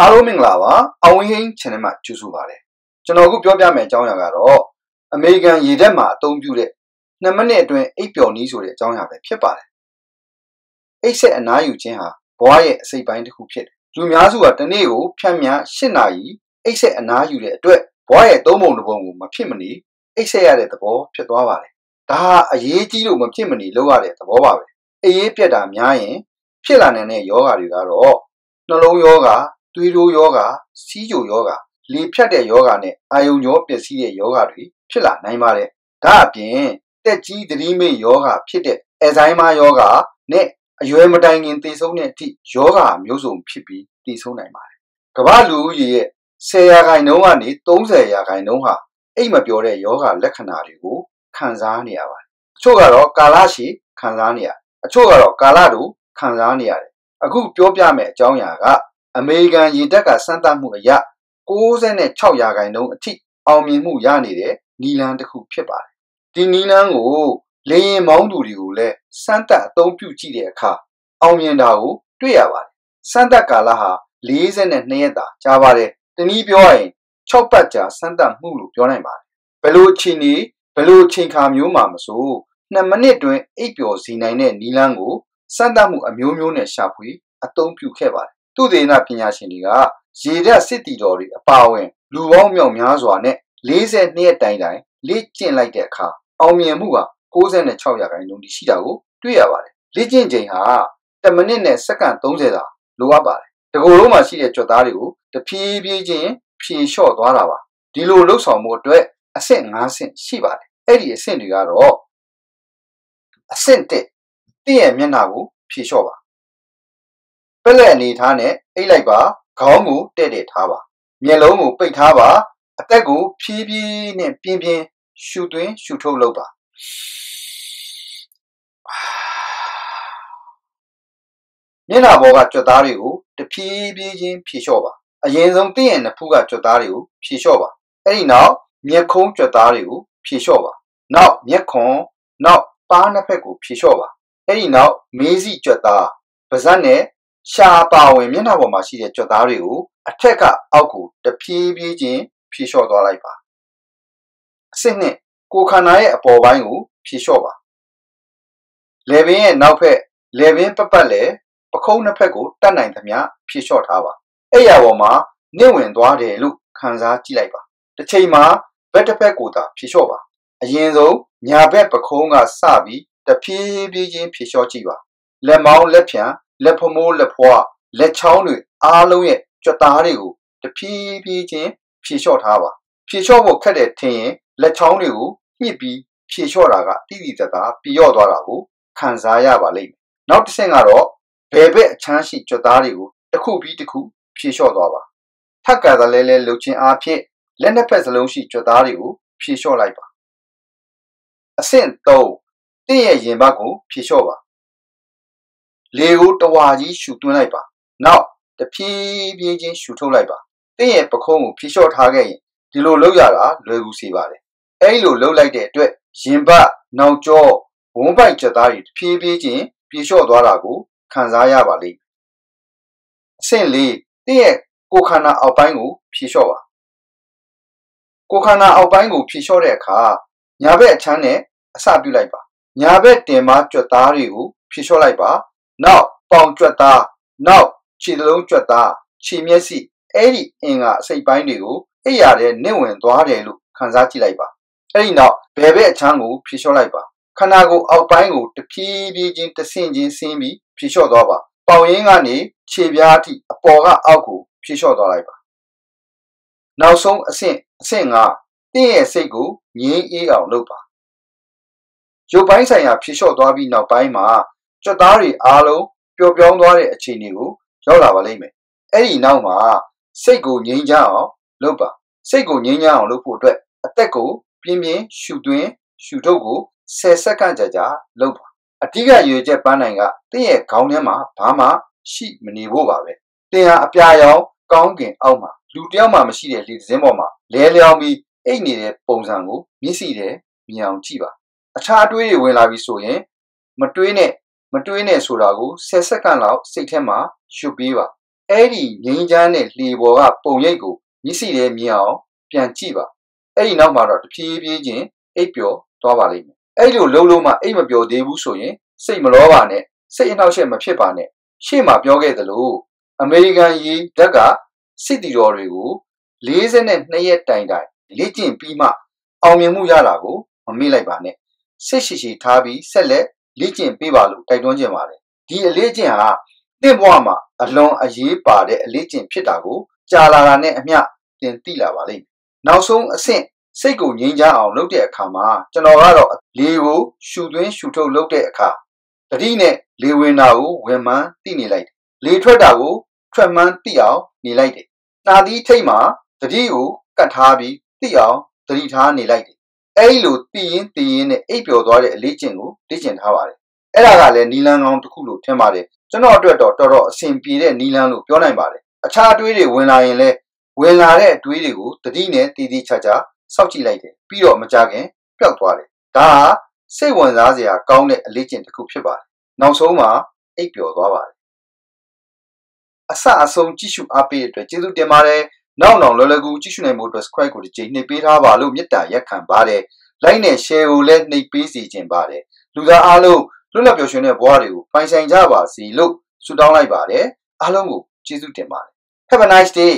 အားလုံးမင်္ဂလာပါအောင်ဝင်းဟင်း channel မှာကြိုဆိုပါရစေကျွန်တော်အခုပြောပြမယ့်အကြောင်းအရာကတော့အမေရိကန်ရေတပ်မှာအသုံးပြုတဲ့2မိနစ်အတွင်းအိပ်ပျော်နည်းဆိုတဲ့အကြောင်းအရာပဲဖြစ်ပါတယ်အိပ်ဆက်အနားယူခြင်းဟာဘဝရဲ့အစိပ်ပိုင်းတစ်ခုဖြစ်တယ်လူများစုကတစ်နေ့ကိုဖြန့်မြ8နာရီအိပ်ဆက်အနားယူတဲ့အတွက်ဘဝရဲ့သုံးပုံတစ်ပုံကိုမဖြစ်မနေအိပ်ဆက်ရတဲ့သဘောဖြစ်သွားပါတယ်ဒါဟာအရေးကြီးလို့မဖြစ်မနေလုပ်ရတဲ့သဘောပါပဲအေးပြက်တာများရင်ဖြစ်လာနိုင်တဲ့ယောဂတွေကတော့နှလုံးယောဂ သွေးတိုးယောဂစီးကြိုယောဂလေဖြတ်တဲ့ယောဂနဲ့အာယုံကြောပျက်စီးတဲ့ယောဂတွေဖြစ်လာနိုင်ပါတယ်ဒါအပြင်တက်ကြီးသတိမိတ်ယောဂဖြစ်တဲ့အဇိုင်းမာယောဂနဲ့အရွယ်မတိုင်ခင်တည်ဆုံးတဲ့အထိယောဂမျိုးစုံဖြစ်ပြီးတည်ဆုံးနိုင်ပါတယ်ကမ္ဘာလူဦးရေရဲ့10ရာခိုင်နှုန်းကနေ30ရာခိုင်နှုန်းဟာအိတ်မပြောတဲ့ယောဂလက္ခဏာတွေကိုခံစားနေရပါတယ်အချို့ကတော့ကာလရှည်ခံစားနေရအချို့ကတော့ကာလတူခံစားနေရတယ်အခုပြောပြမယ့်အကြောင်းအရာက အမေရိကန်ရေတပ်ကစမ်းသပ်မှုအရ66ရာခိုင်နှုန်းအထိအောင်မြင်မှုရနေတဲ့နီလန်းတစ်ခုဖြစ်ပါတယ်ဒီနီလန်းကိုလေရင်မောင်းသူတွေကိုလည်းစမ်းသပ်အသုံးပြုကြည့်တဲ့အခါအောင်မြင်တာကိုတွေ့ရပါတယ်စမ်းသပ်ကာလဟာ42ရက်တာကြာပါတယ်တနည်းပြောရရင်6ပတ်ကြာစမ်းသပ်မှုလို့ပြောနိုင်ပါတယ်ဘယ်လိုအချိန်နေဘယ်လိုအချိန်ခါမျိုးမှာမဆို2မိနစ်တွင်အိပ်ပျော်စီနိုင်တဲ့နီလန်းကိုစမ်းသပ်မှုအမျိုးမျိုးနဲ့ရှာဖွေအသုံးပြုခဲ့ပါတယ် သူသေနပညာရှင်တွေကရေဓာတ်စစ်တီတော်တွေအပါအဝင် လူပေါင်းမြောက်များစွာနဲ့42ရက်တိုင်တိုင်လေ့ကျင့်လိုက်တဲ့အခါအောင်မြင်မှုဟာ66ရာခိုင်နှုန်းတိရှိတာကိုတွေ့ရပါတယ်လေ့ကျင့်ချိန်ဟာ10မိနစ်နဲ့စက္ကန့်30သာလိုအပ်ပါတယ်တကူလုံးမှာရှိတဲ့ကြွက်သားတွေကိုတဖြည်းဖြည်းချင်းဖြေလျှော့သွားတာပါဒီလိုလှုပ်ဆောင်မှုအတွက်အဆင့်5ဆင့်ရှိပါတယ်အဲ့ဒီအဆင့်တွေကတော့အဆင့်1တည့်ရဲ့မျက်နှာကိုဖြေလျှော့ပါ ပက်လက်အနေထားနဲ့အိတ်လိုက်ပါခေါင်းကိုတဲ့တဲ့ထားပါမျက်လုံးကိုပိတ်ထားပါအသက်ကိုဖြည်းဖြည်းနဲ့ပြင်းပြင်းရှူသွင်းရှူထုတ်လုပ်ပါမျက်နှာပေါ်ကကြွက်သားတွေကိုတဖြည်းဖြည်းချင်းဖြေလျှော့ပါအရင်ဆုံးတင့်ရဲ့နဖူးကကြွက်သားတွေကိုဖြေလျှော့ပါအဲ့ဒီနောက်မျက်ခုံးကြွက်သားတွေကိုဖြေလျှော့ပါနောက်မျက်ခွန်နောက်ပါးနှစ်ဖက်ကိုဖြေလျှော့ပါအဲ့ဒီနောက်မေးစီကြွက်သားပါးစပ်နဲ့ ရှာပါဝင်မျက်နှာပေါ်မှာရှိတဲ့ကြွက်သားတွေကိုအထက်ကအောက်ကိုတဖြည်းဖြည်းချင်းဖြေလျှော့သွားလိုက်ပါအဆင့်နှစ်ကိုခန္ဓာရဲ့အပေါ်ပိုင်းကိုဖြေလျှော့ပါလေပင်ရဲ့နောက်ဖက်လေပင်ပတ်ပတ်လေပခုံးနှစ်ဖက်ကိုတတ်နိုင်သမျှဖြေလျှော့ထားပါအဲ့ရပေါ်မှာနင့်ဝင်သွားတယ်လို့ခံစားကြည့်လိုက်ပါတစ်ချိန်မှာဘက်တစ်ဖက်ကိုသာဖြေလျှော့ပါအရင်ဆုံးညာဘက်ပခုံးကစပြီးတဖြည်းဖြည်းချင်းဖြေလျှော့ကြည့်ပါလက်မောင်းလက်ဖြံ လက်ဖမိုးလက်ဖွားလက်ချောင်းတွေအားလုံးရဲ့ကြွသားတွေကိုတဖြည်းဖြည်းချင်းဖြေလျှော့ထားပါဖြေလျှော့ဖို့ခက်တယ်ထင်ရင်လက်ချောင်းတွေကိုညှစ်ပြီးဖြေလျှော့တာကတိတိတသားပြရော့သွားတာကိုခံစားရပါလိမ့်မယ်နောက်တစ်ဆင့်ကတော့ဘယ်ဘက်အချမ်းရှိကြွသားတွေကိုတစ်ခုပြီးတစ်ခုဖြေလျှော့သွားပါထပ်ကသလဲလဲလှုပ်ခြင်းအားဖြင့်လက်နှစ်ဖက်စလုံးရှိကြွသားတွေကိုဖြေလျှော့လိုက်ပါအဆင့်3တင့်ရဲ့ရင်ဘတ်ကိုဖြေလျှော့ပါ လေကိုတဝါကြီးရှူသွင်းလိုက်ပါနောက်တဖြည်းဖြည်းချင်းရှူထုတ်လိုက်ပါတင့်ရဲ့ပခုံးကိုဖြေလျှော့ထားခဲ့ရင်ဒီလိုလုပ်ရတာလွယ်ကူစေပါတယ်အဲဒီလိုလုပ်လိုက်တဲ့အတွက်ရင်ဘတ်နောက်ကျောဝန်းပိုက်ချက်သားတွေတဖြည်းဖြည်းချင်းပြေလျှော့သွားတာကိုခံစားရပါလိမ့်မယ်အဆင့်၄တင့်ရဲ့ကိုခန္ဓာအောက်ပိုင်းကိုဖြေလျှော့ပါကိုခန္ဓာအောက်ပိုင်းကိုဖြေလျှော့တဲ့အခါညာဘက်အချမ်းနဲ့အစပြုလိုက်ပါညာဘက်တင်မကြွက်သားတွေကိုဖြေလျှော့လိုက်ပါ နောက်ပေါင်ကြွက်သားနောက်ခြေလုံးကြွက်သားခြေမျက်စိအဲ့ဒီအင်္ဂါအစိတ်ပိုင်းတွေကိုအိပ်ရတဲ့နင့်ဝင်သွားတယ်လို့ခံစားကြည့်လိုက်ပါအဲ့ဒီနောက်ဘယ်ဘက်အချမ်းကိုဖြေလျှော့လိုက်ပါခန္ဓာကိုယ်အောက်ပိုင်းကိုတဖြည်းဖြည်းချင်းတဆင့်ချင်းဆင်းပြီးဖြေလျှော့သွားပါပေါင်ရင်းကနေခြေပြားအထိအပေါ်ကအောက်ကိုဖြေလျှော့သွားလိုက်ပါနောက်ဆုံးအဆင့်အဆင့်၅တင့်ရဲ့စိတ်ကိုငြိမ်းအေးအောင်လုပ်ပါရုပ်ပိုင်းဆိုင်ရာဖြေလျှော့သွားပြီးနောက်ပိုင်းမှာ ကြွက်သားတွေအားလုံးပျော်ပြောင်းသွားတဲ့အခြေအနေကိုရောက်လာပါလိမ့်မယ်အဲ့ဒီနောက်မှာစိတ်ကိုငြိမ်းချမ်းအောင်လုပ်ပါစိတ်ကိုငြိမ်းချမ်းအောင်လုပ်ဖို့အတွက်အသက်ကိုပြင်းပြင်းရှူသွင်းရှူထုတ်ကို10စက္ကန့်ကြာကြာလုပ်ပါအဓိကရွေချက်ပန်းနိုင်ကတင့်ရဲ့ခေါင်းထဲမှာဘာမှရှိမနေဖို့ပါပဲတင်ဟာအပြာရောင်ကောင်းကင်အောက်မှာလူတယောက်မှမရှိတဲ့လေသင်းပေါ်မှာလဲလျောင်းပြီးအိတ်နေတဲ့ပုံစံကိုမျက်စိထဲမြင်အောင်ကြည့်ပါအခြားတွေးတွေဝင်လာပြီဆိုရင် မတွေးနဲ့ မတွေးနဲ့ဆိုတာကို10စက္ကန့်လောက်စိတ်ထဲမှာရှုပ်ပေးပါအဲ့ဒီငိမ့်ချမ်းတဲ့လှေပေါ်ကပုံရိပ်ကိုမျက်စိထဲမြင်အောင်ပြန်ကြည့်ပါအဲ့ဒီနောက်မှာတော့တဖြည်းဖြည်းချင်းအိပ်ပျော်သွားပါလိမ့်မယ်အဲ့လိုလုံးလုံးမှအိပ်မပျော်သေးဘူးဆိုရင်စိတ်မလောပါနဲ့စိတ်အနှောက်အယှက်မဖြစ်ပါနဲ့ရှေ့မှာပြောခဲ့သလိုအမေရိကန်ရေဓာတ်ကစစ်တီတော်တွေကို42ရက်တိုင်တိုင်လေ့ကျင့်ပြီးမှအောင်မြင်မှုရတာကိုမမေ့လိုက်ပါနဲ့စစ်ရှိရှိထားပြီးဆက်လက် လေ့ကျင့်ပေးပါလို့တိုက်တွန်းခြင်းပါတယ်ဒီအလေ့ကျင့်ဟာတင့်ဘဝမှာအလွန်အရေးပါတဲ့အလေ့ကျင့်ဖြစ်တာကိုကြာလာတာနဲ့အမျှသင်သိလာပါလိမ့်မယ်နောက်ဆုံးအဆင့်စိတ်ကိုငြိမ်းချမ်းအောင်လုပ်တဲ့အခါမှာကျွန်တော်ကတော့လေကိုရှူသွင်းရှူထုတ်လုပ်တဲ့အခါတတိနဲ့လေဝင်တာကိုဝင်မှန်းသိနေလိုက်တယ်လေထွက်တာကိုထွက်မှန်းသိအောင်နေလိုက်တယ်နှာသီးထိတ်မှာတတိကိုကတ်ထားပြီးသိအောင်သတိထားနေလိုက်တယ် အဲ့လိုသိရင်သိရင်နဲ့အိပ်ပျော်သွားတဲ့အလေးကျင့်ကိုလေ့ကျင့်ထားပါတယ်အဲ့ဒါကလည်းနီလန်းကောင်းတစ်ခုလို့ထင်ပါတယ်ကျွန်တော်အတွက်တော့တော်တော်အဆင်ပြေတဲ့နီလန်းလို့ပြောနိုင်ပါတယ်အခြားအတွေးတွေဝင်လာရင်လည်းဝင်လာတဲ့အတွေးတွေကိုတတိနဲ့တည်တည်ချာချာစောင့်ကြည့်လိုက်တယ်ပြီးတော့မကြခင်ပျောက်သွားတယ်ဒါဟာစိတ်ဝင်စားစရာကောင်းတဲ့အလေးကျင့်တစ်ခုဖြစ်ပါတယ်နောက်ဆုံးမှာအိပ်ပျော်သွားပါတယ်အစအဆုံးကြည့်ရှုအားပေးတဲ့အတွက်ကျေးဇူးတင်ပါတယ် နောက်နောက်လောလောကူကြည့်ရှုနိုင်မှုအတွက် subscribe ကိုတစ်ချိန်နှိပ်ပေးထားပါလို့မေတ္တာရက်ခံပါတယ် like နဲ့ share ကိုလည်းနှိပ်ပေးစီခြင်းပါတယ်လူသားအားလုံးလွတ်လပ်ပျော်ရွှင်တဲ့ဘဝတွေကိုပိုင်ဆိုင်ကြပါစီလို့ဆုတောင်းလိုက်ပါတယ်အားလုံးကိုကျေးဇူးတင်ပါတယ် Have a nice day